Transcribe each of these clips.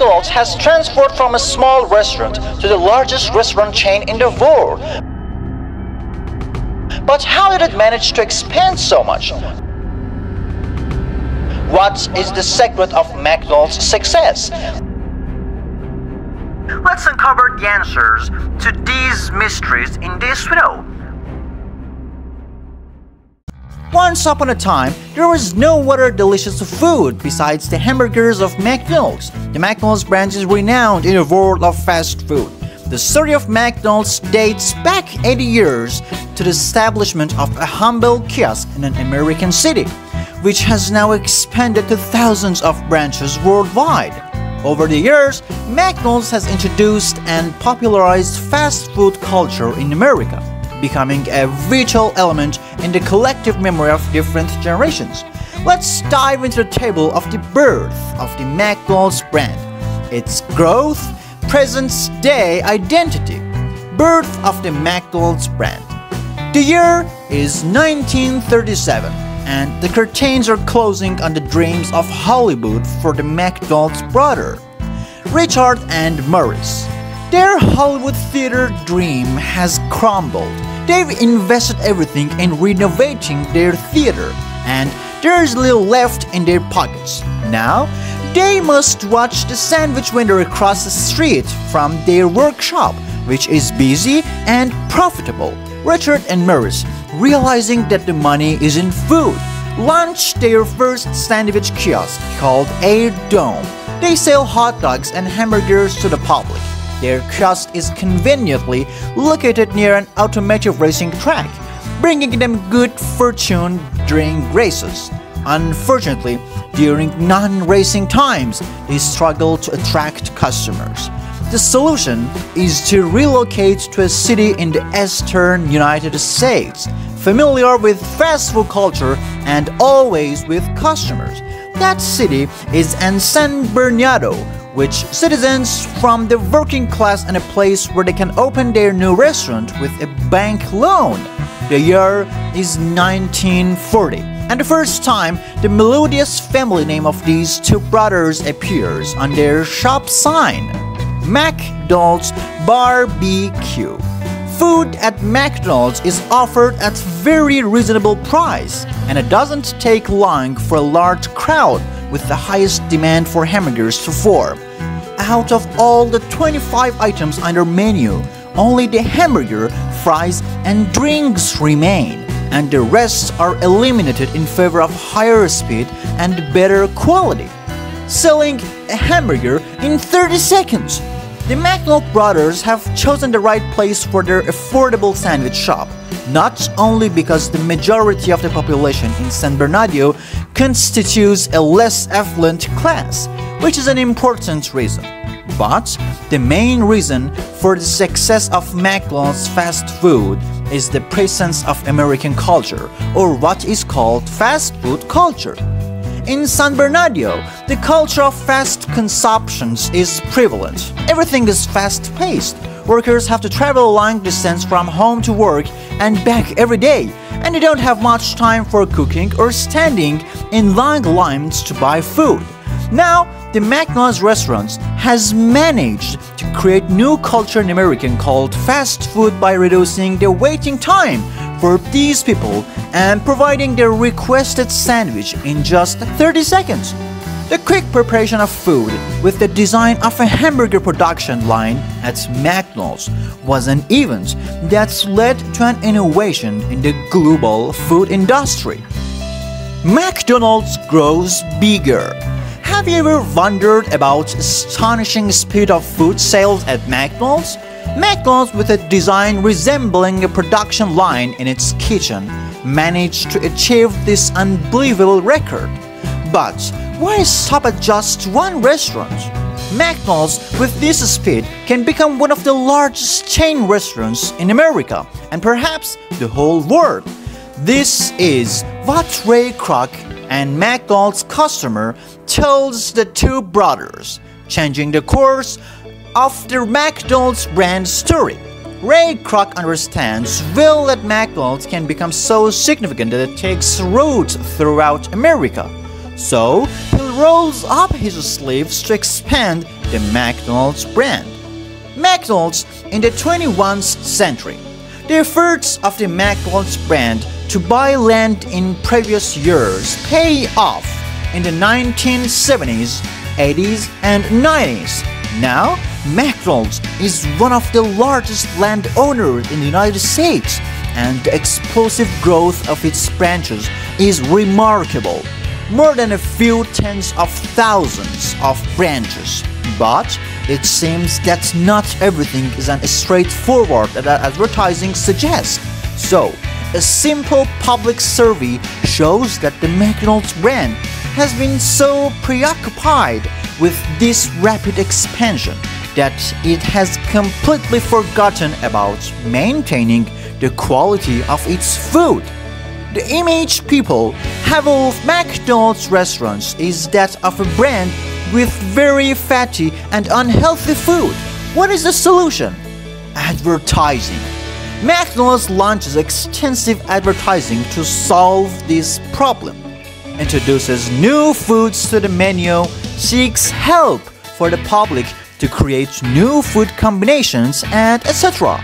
McDonald's has transformed from a small restaurant to the largest restaurant chain in the world. But how did it manage to expand so much? What is the secret of McDonald's success? Let's uncover the answers to these mysteries in this video. Once upon a time, there was no other delicious food besides the hamburgers of McDonald's. The McDonald's brand is renowned in the world of fast food. The story of McDonald's dates back 80 years to the establishment of a humble kiosk in an American city, which has now expanded to thousands of branches worldwide. Over the years, McDonald's has introduced and popularized fast food culture in America becoming a vital element in the collective memory of different generations. Let's dive into the table of the birth of the McDonald's brand, its growth, present day identity, birth of the McDonald's brand. The year is 1937 and the curtains are closing on the dreams of Hollywood for the McDonald's brother, Richard and Maurice. Their Hollywood theater dream has crumbled They've invested everything in renovating their theater, and there's little left in their pockets. Now, they must watch the sandwich vendor across the street from their workshop, which is busy and profitable. Richard and Maurice, realizing that the money is in food, launch their first sandwich kiosk called Air Dome. They sell hot dogs and hamburgers to the public. Their kiosk is conveniently located near an automotive racing track, bringing them good fortune during races. Unfortunately, during non-racing times, they struggle to attract customers. The solution is to relocate to a city in the eastern United States, familiar with fast food culture and always with customers. That city is San Bernardino, which citizens from the working class and a place where they can open their new restaurant with a bank loan. The year is 1940, and the first time the melodious family name of these two brothers appears on their shop sign McDonald's Barbecue. Food at McDonald's is offered at very reasonable price, and it doesn't take long for a large crowd with the highest demand for hamburgers to form. Out of all the 25 items on their menu, only the hamburger, fries, and drinks remain, and the rest are eliminated in favor of higher speed and better quality. Selling a hamburger in 30 seconds. The McDonald brothers have chosen the right place for their affordable sandwich shop, not only because the majority of the population in San Bernardino constitutes a less affluent class, which is an important reason. But the main reason for the success of McDonald's fast food is the presence of American culture, or what is called fast food culture. In San Bernardino, the culture of fast consumptions is prevalent. Everything is fast paced. Workers have to travel long distance from home to work and back every day, and they don't have much time for cooking or standing in long lines to buy food. Now, the McDonald's restaurants has managed to create new culture in American called fast food by reducing the waiting time for these people and providing their requested sandwich in just 30 seconds. The quick preparation of food with the design of a hamburger production line at McDonald's was an event that's led to an innovation in the global food industry. McDonald's grows bigger. Have you ever wondered about astonishing speed of food sales at McDonald's? McDonald's with a design resembling a production line in its kitchen managed to achieve this unbelievable record. But why stop at just one restaurant? McDonald's, with this speed, can become one of the largest chain restaurants in America and perhaps the whole world. This is what Ray Kroc and McDonald's customer tells the two brothers, changing the course of the McDonald's brand story. Ray Kroc understands well that McDonald's can become so significant that it takes root throughout America. So he rolls up his sleeves to expand the McDonald's brand. McDonald's in the 21st century. The efforts of the McDonald's brand to buy land in previous years pay off in the 1970s, 80s, and 90s. Now, McDonald's is one of the largest landowners in the United States, and the explosive growth of its branches is remarkable. More than a few tens of thousands of branches. But it seems that not everything is as straightforward as advertising suggests. So, a simple public survey shows that the McDonald's brand has been so preoccupied with this rapid expansion that it has completely forgotten about maintaining the quality of its food. The image people have of McDonald's restaurants is that of a brand with very fatty and unhealthy food. What is the solution? Advertising. McDonald's launches extensive advertising to solve this problem, introduces new foods to the menu, seeks help for the public to create new food combinations, and etc.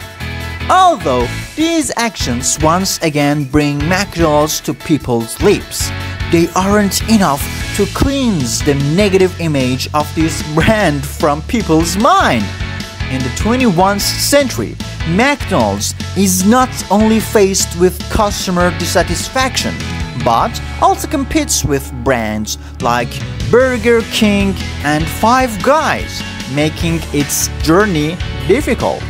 Although these actions once again bring McDonald's to people's lips, they aren't enough to cleanse the negative image of this brand from people's mind. In the 21st century, McDonald's is not only faced with customer dissatisfaction, but also competes with brands like Burger King and Five Guys, making its journey difficult.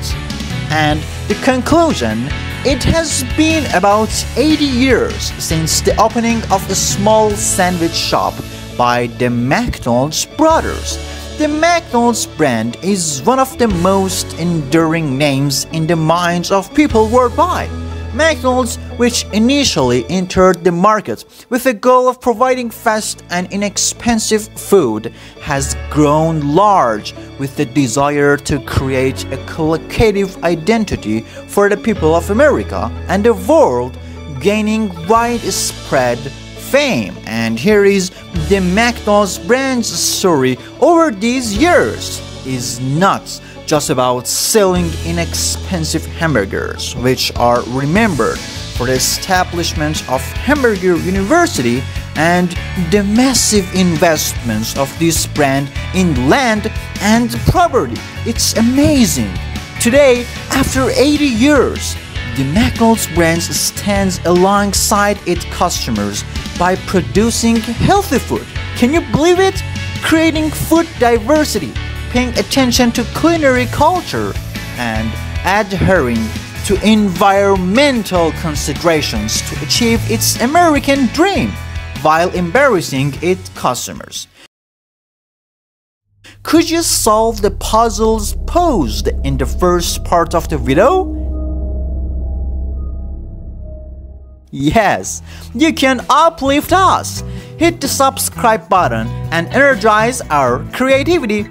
And the conclusion it has been about 80 years since the opening of a small sandwich shop by the McDonald's brothers the McDonald's brand is one of the most enduring names in the minds of people worldwide. McDonald's, which initially entered the market with the goal of providing fast and inexpensive food, has grown large with the desire to create a collective identity for the people of America and the world, gaining widespread fame. And here is the McDonald's brand's story over these years is not just about selling inexpensive hamburgers, which are remembered for the establishment of Hamburger University and the massive investments of this brand in land and property. It's amazing. Today, after 80 years, the McDonald's brand stands alongside its customers by producing healthy food. Can you believe it? Creating food diversity, paying attention to culinary culture, and adhering to environmental considerations to achieve its American dream while embarrassing its customers. Could you solve the puzzles posed in the first part of the video? Yes, you can uplift us. Hit the subscribe button and energize our creativity.